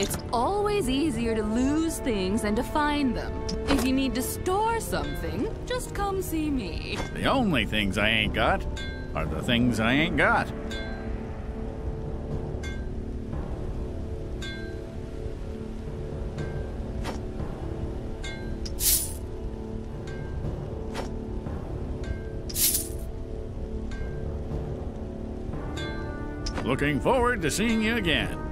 It's always easier to lose things than to find them. If you need to store something, just come see me. The only things I ain't got are the things I ain't got. Looking forward to seeing you again.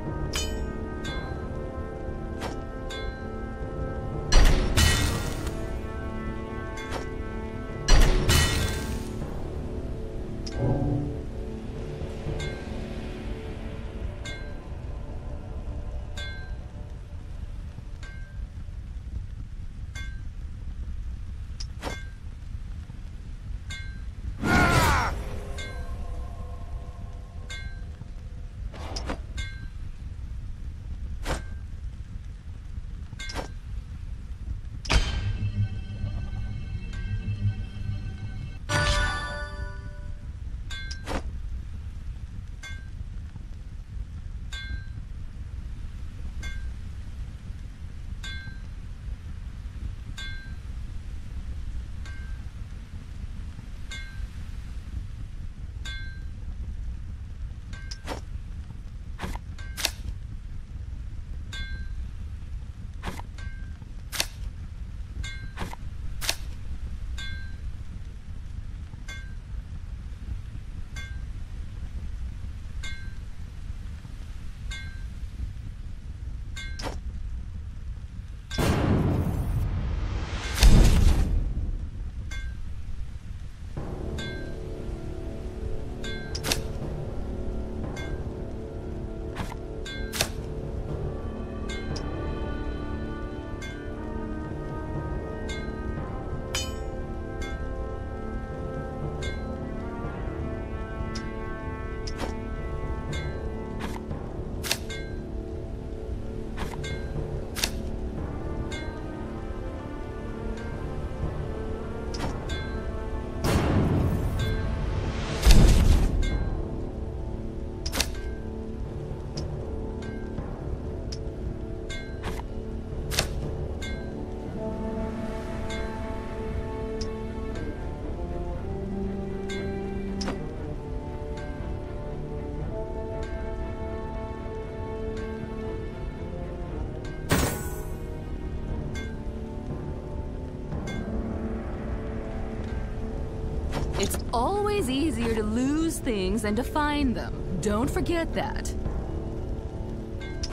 Always easier to lose things than to find them. Don't forget that.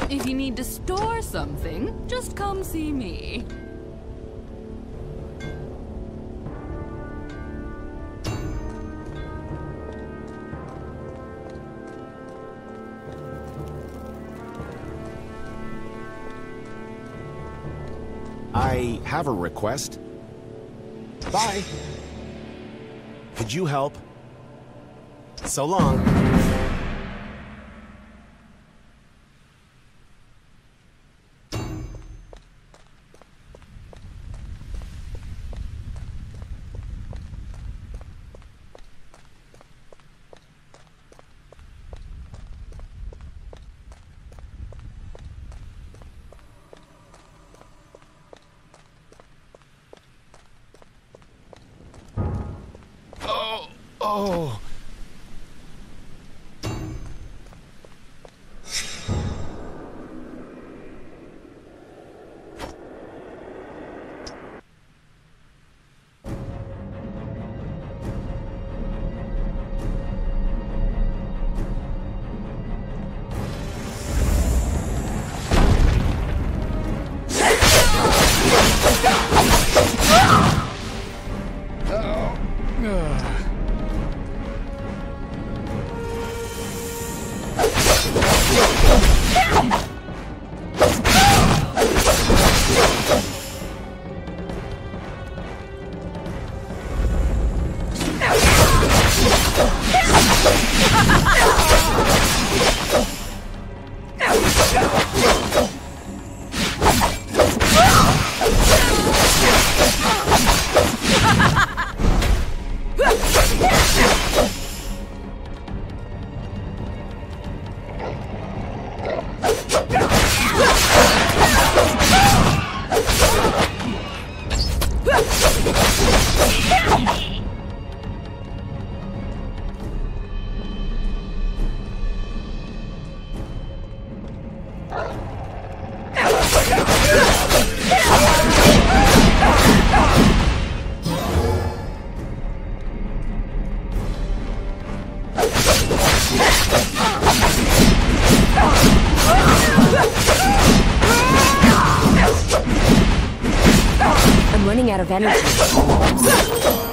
If you need to store something, just come see me. I have a request. Bye. Could you help? So long. Oh, Oh! Out of energy.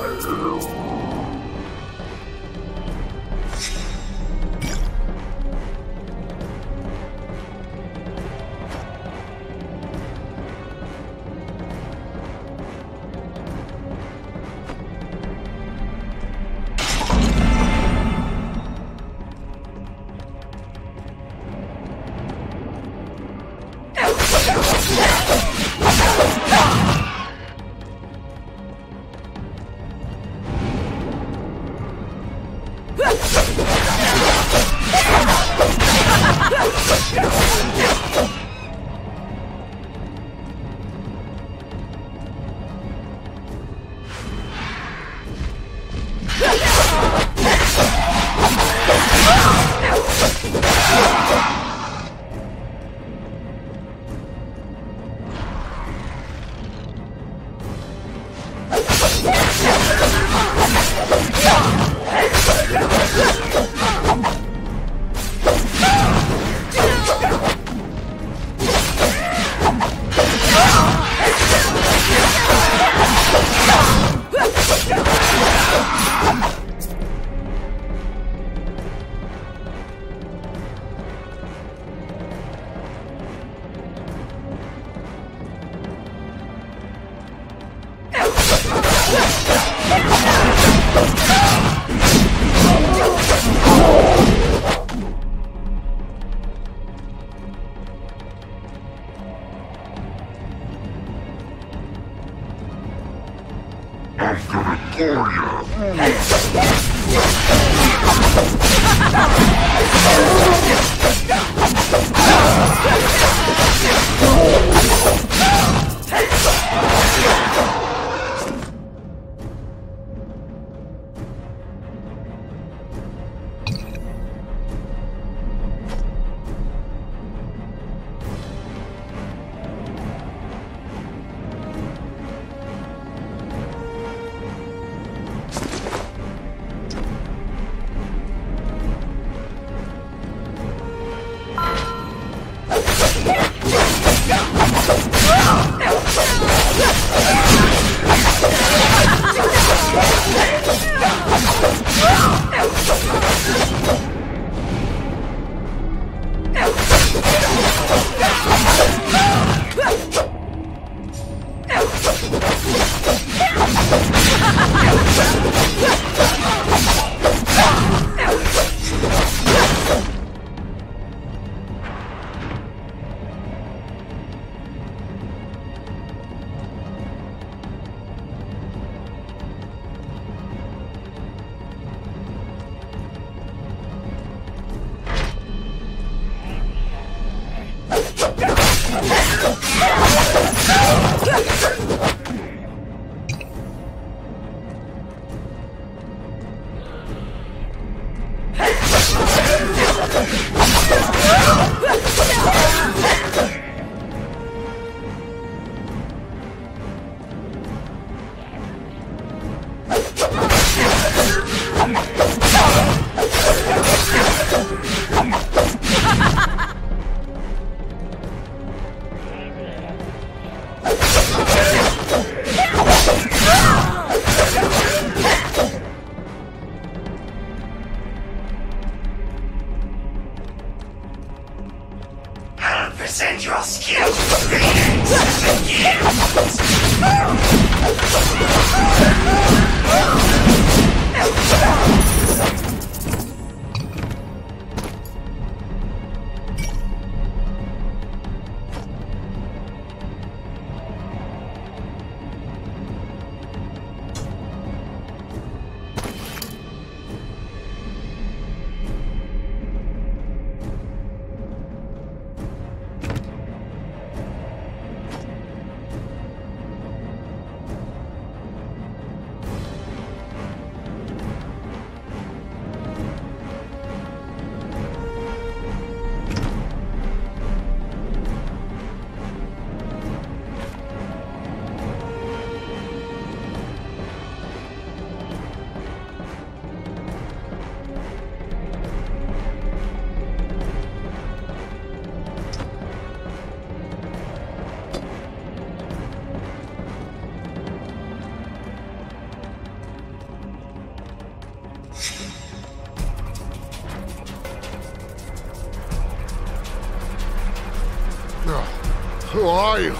Are you?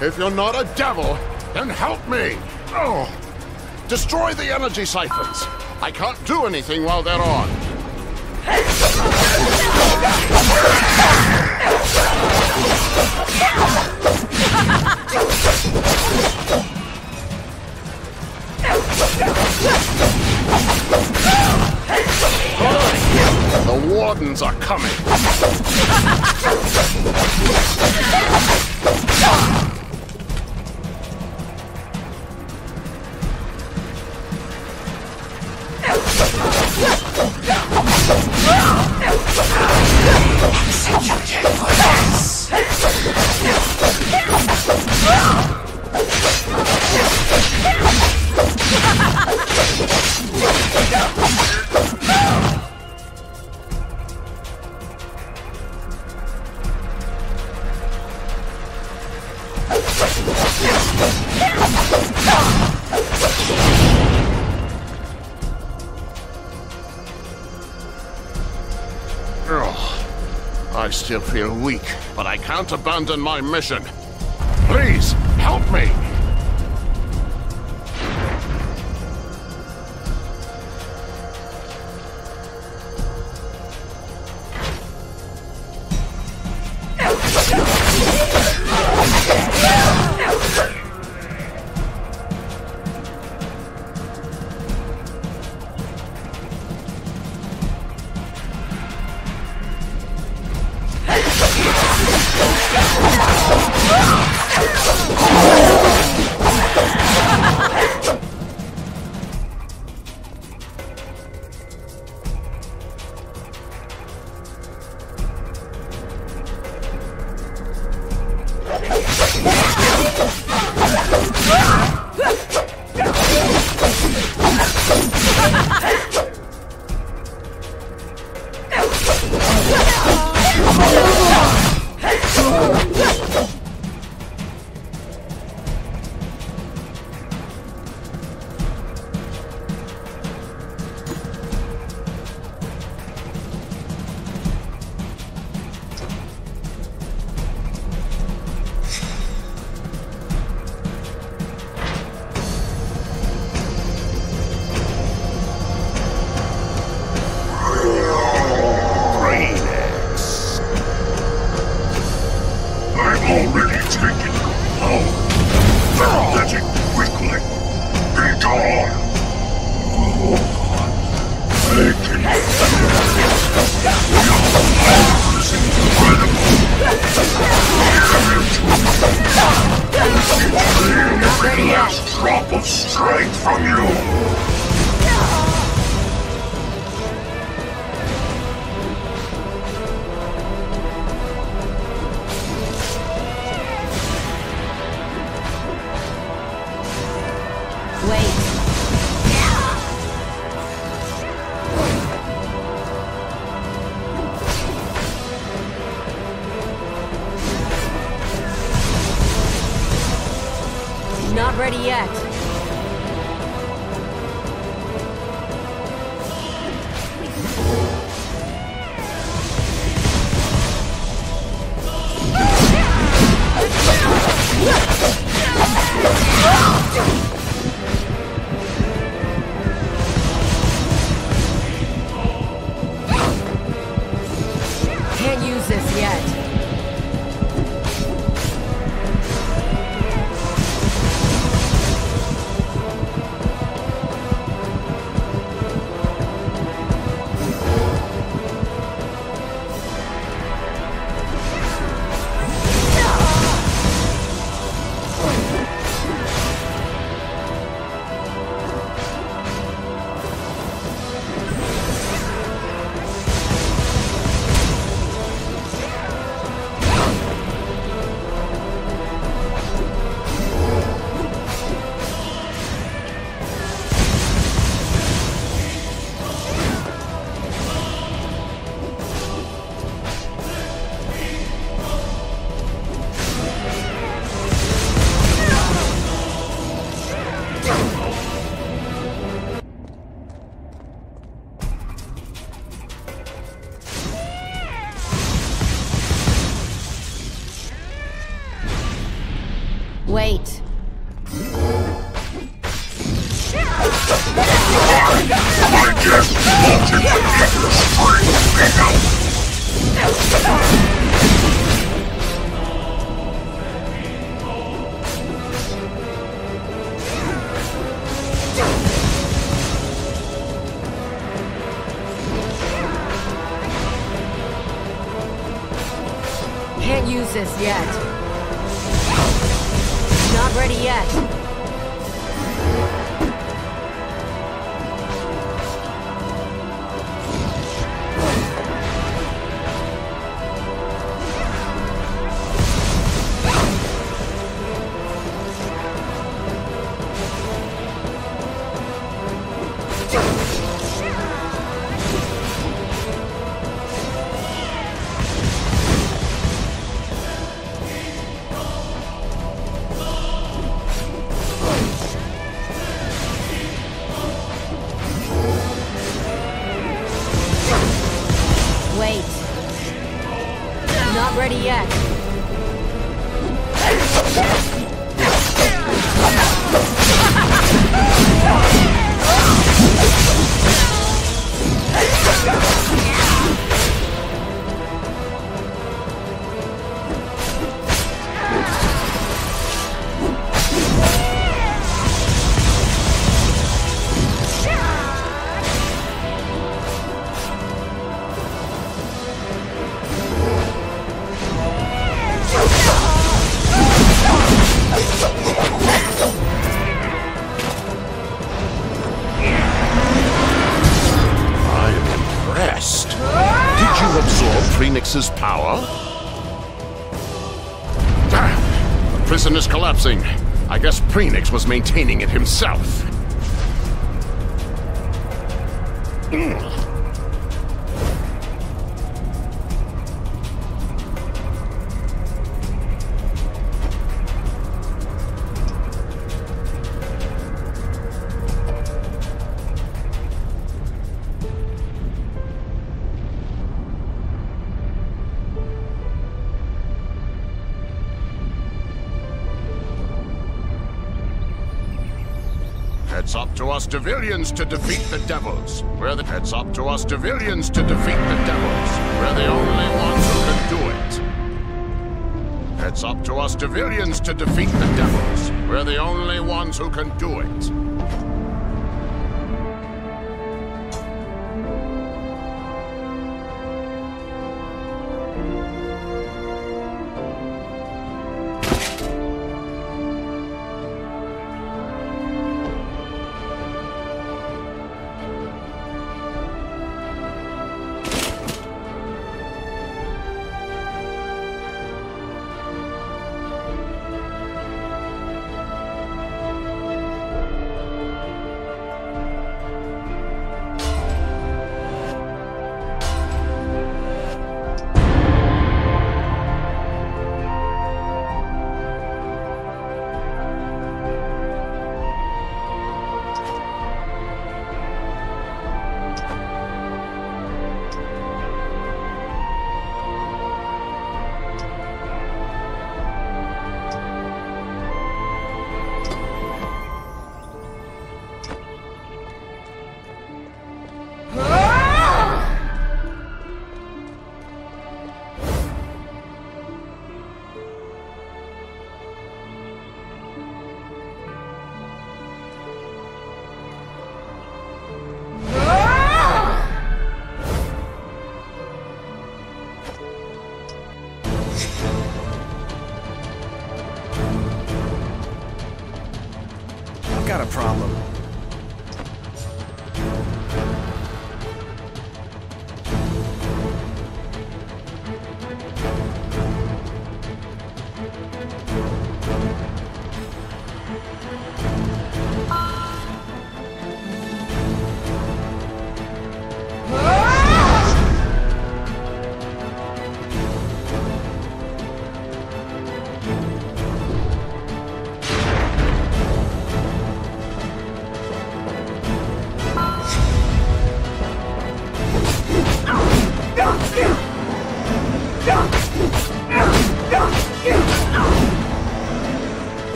If you're not a devil, then help me! Oh. Destroy the energy siphons! I can't do anything while they're on! The wardens are coming! Ugh. Still feel weak, but I can't abandon my mission. Please, help me! I've already taken your power. Let it quickly be gone. I incredible. Every last drop of strength from you. Can't use this yet. Not ready yet. Maintaining up to us civilians to defeat the devils. We're the it's up to us civilians to defeat the devils. We're the only ones who can do it. It's up to us civilians to defeat the devils. We're the only ones who can do it.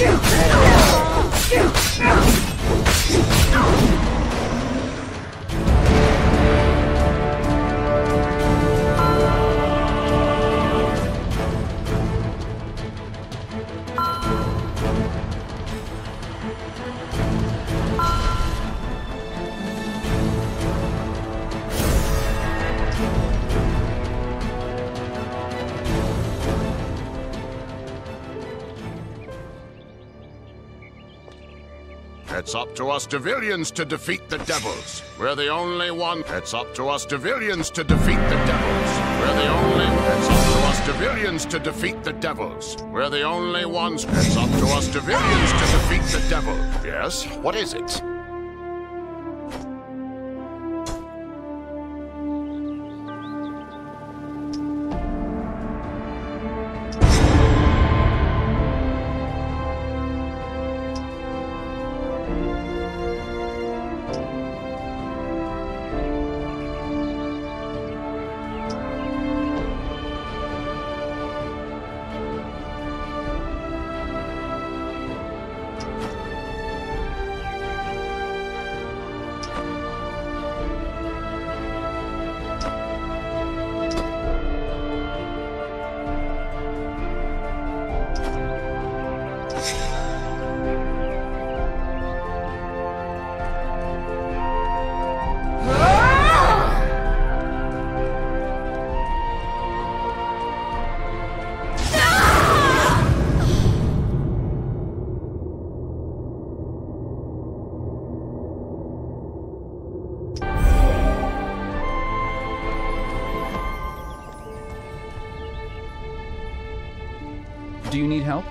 Shoot! Up to us civilians to defeat the devils. We're the only one. It's up to us civilians to defeat the devils. We're the only. It's up to us civilians to defeat the devils. We're the only ones. It's up to us civilians to defeat the devil. Yes. What is it? Do you need help?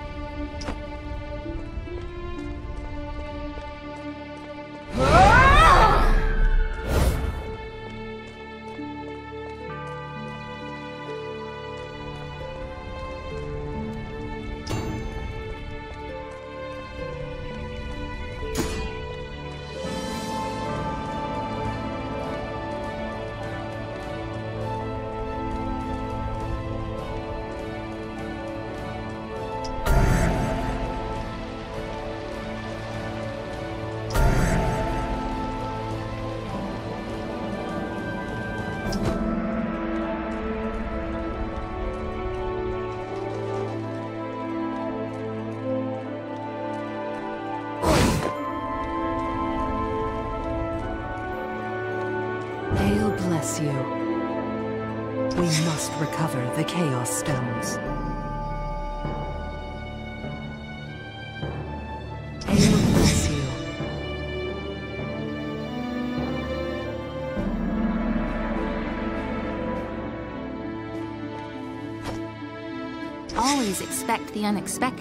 Bless you. We must recover the Chaos Stones. Always expect the unexpected.